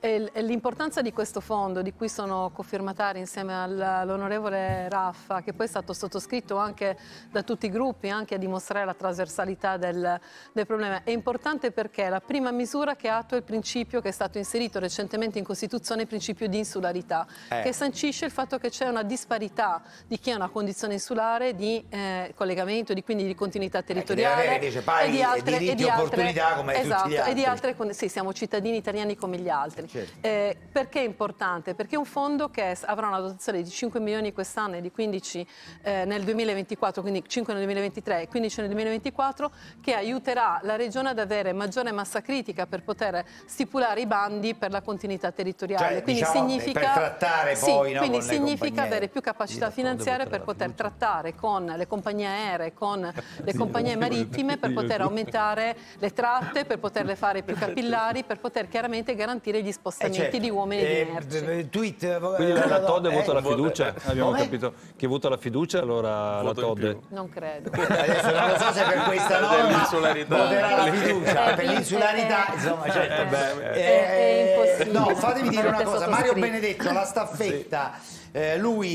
L'importanza di questo fondo, di cui sono cofirmataria insieme all'onorevole Raffa, che poi è stato sottoscritto anche da tutti i gruppi, anche a dimostrare la trasversalità del, del problema, è importante perché è la prima misura che attua il principio che è stato inserito recentemente in Costituzione, il principio di insularità, eh. che sancisce il fatto che c'è una disparità di chi ha una condizione insulare di eh, collegamento, di, quindi di continuità territoriale eh, e di altre, e di altre, come esatto. E di altre, sì, siamo cittadini italiani come gli altri. Certo. Eh, perché è importante? Perché è un fondo che avrà una dotazione di 5 milioni quest'anno e di 15 eh, nel 2024, quindi 5 nel 2023 e 15 nel 2024, che aiuterà la Regione ad avere maggiore massa critica per poter stipulare i bandi per la continuità territoriale. Cioè, quindi diciamo, significa, per trattare sì, poi, no, quindi significa avere più capacità finanziaria per poter trattare con le compagnie aeree, con le compagnie marittime, per poter aumentare le tratte, per poterle fare più capillari, per poter chiaramente garantire gli spostamenti certo. di uomini e di merci. Eh, tweet, eh, Quindi la Tode eh, vota la fiducia, abbiamo Come? capito che vota la fiducia, allora la Voto Tode. più. Non credo. Adesso non lo so se per questa norma voterà la fiducia, Eh, per eh, l'insularità, eh, insomma, eh, certo. eh, Eh, è- è impossibile. No, fatemi dire una cosa, Mario. Benedetto, la staffetta, eh, lui